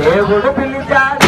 దేవుడు పిలిచాడు